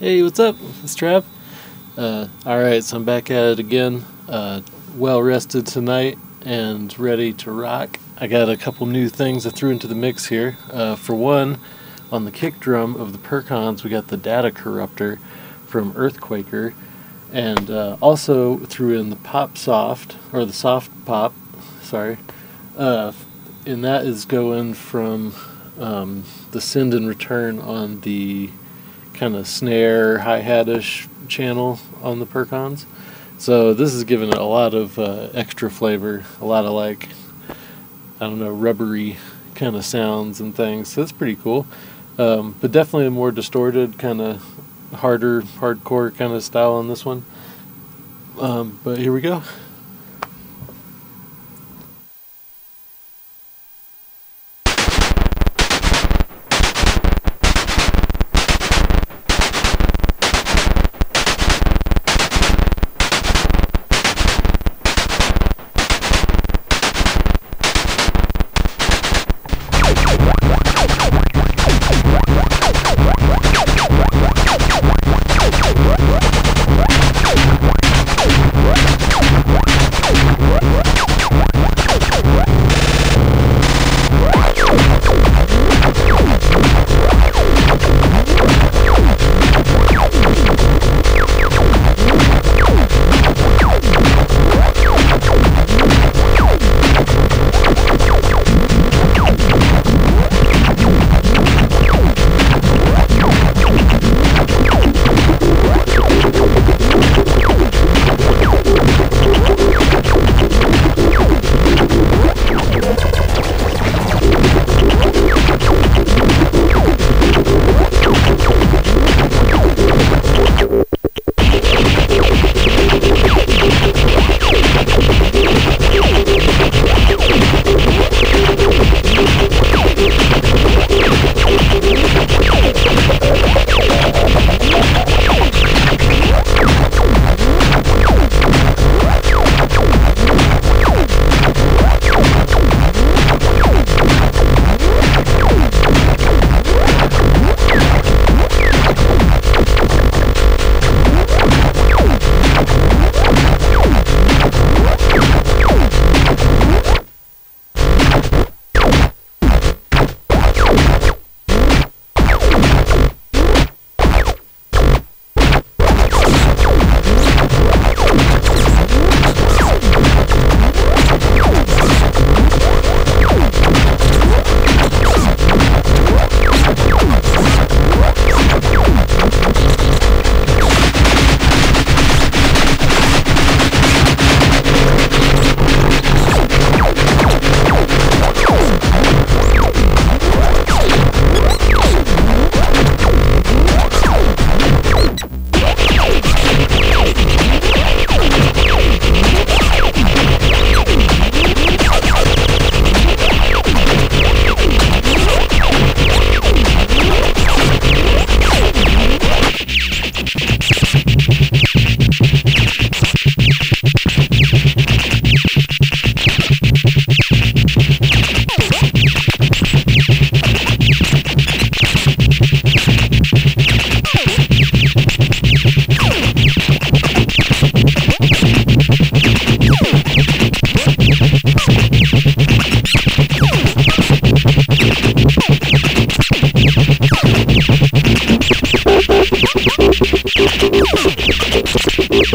Hey, what's up? It's Trav. Uh, all right, so I'm back at it again. Uh, well rested tonight and ready to rock. I got a couple new things I threw into the mix here. Uh, for one, on the kick drum of the Perkons, we got the Data Corrupter from Earthquaker, and uh, also threw in the Pop Soft or the Soft Pop. Sorry, uh, and that is going from um, the Send and Return on the kind of snare hi hatish channel on the Perkons. So this is giving it a lot of uh, extra flavor, a lot of like I don't know rubbery kind of sounds and things. So that's pretty cool. Um, but definitely a more distorted kind of harder hardcore kind of style on this one. Um, but here we go.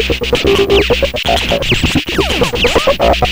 Thank you.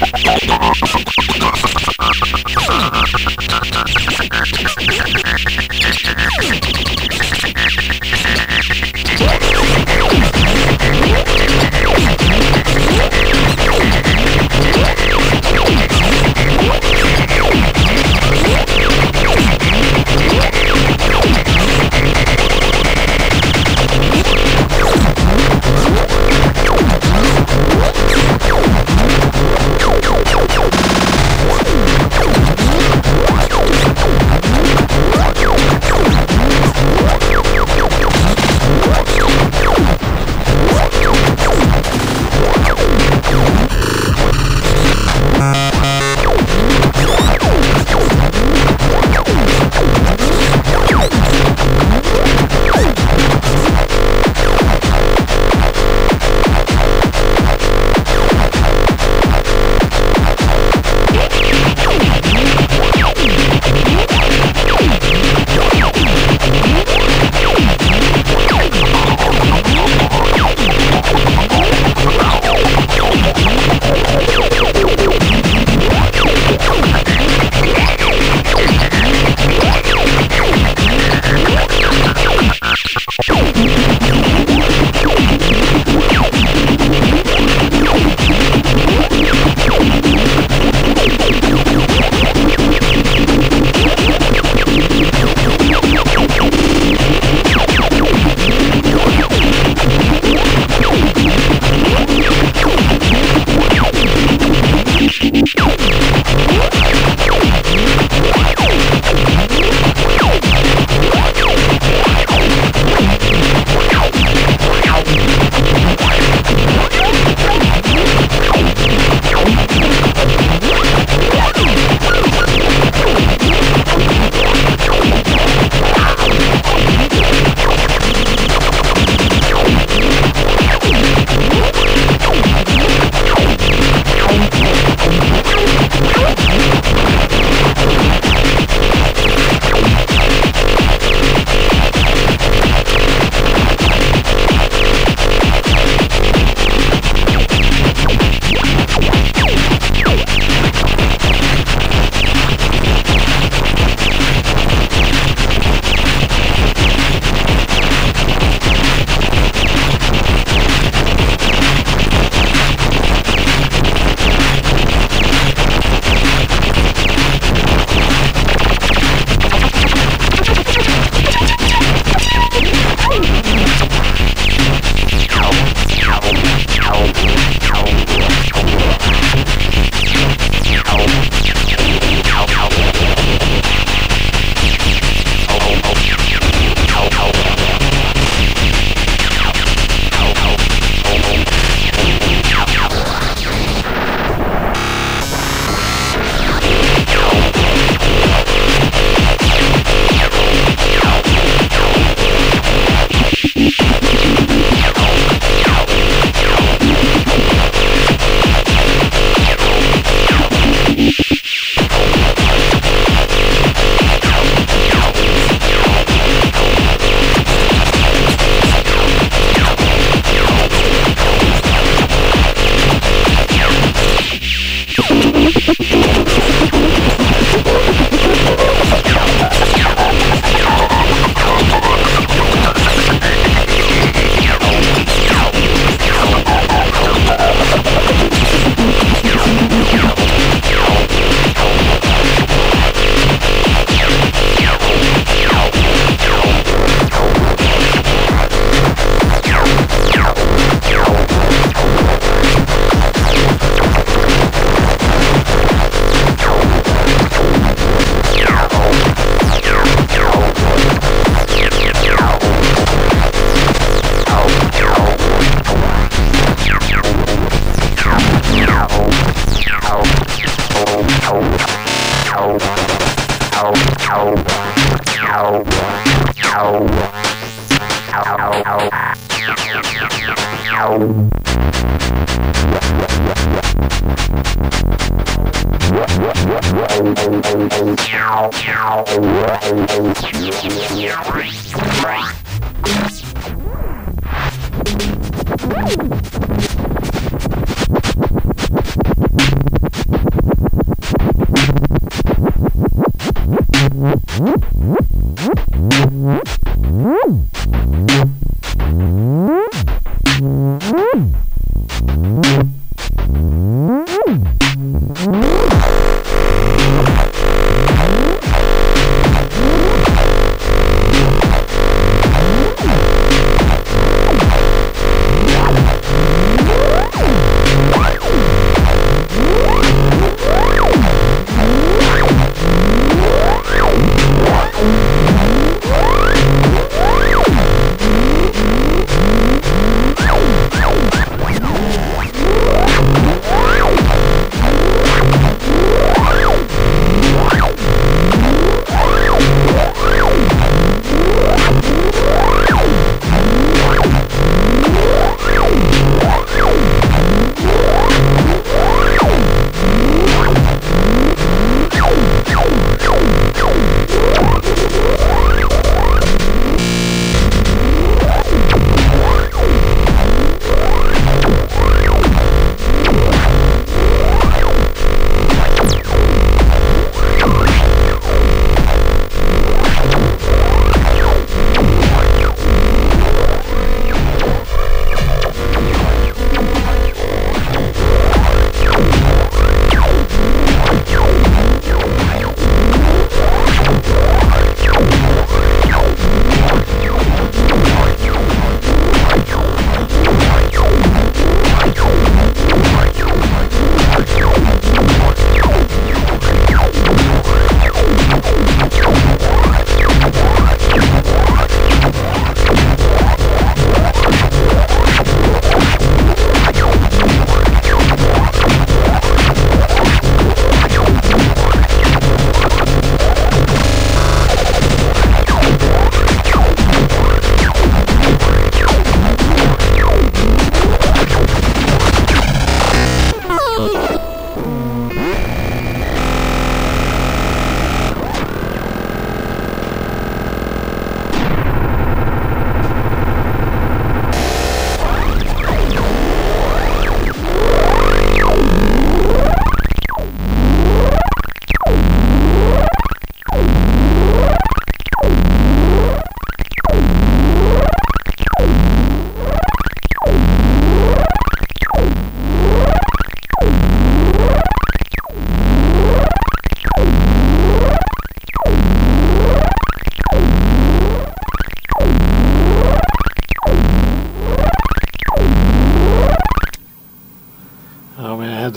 Woo!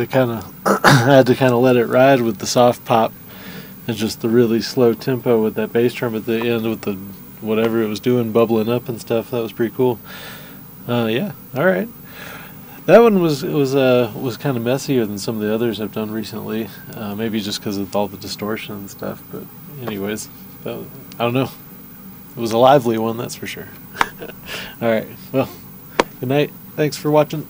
To kind of, I had to kind of let it ride with the soft pop, and just the really slow tempo with that bass drum at the end with the whatever it was doing bubbling up and stuff. That was pretty cool. Uh, yeah, all right. That one was was uh, was kind of messier than some of the others I've done recently. Uh, maybe just because of all the distortion and stuff. But anyways, that, I don't know. It was a lively one, that's for sure. all right. Well, good night. Thanks for watching.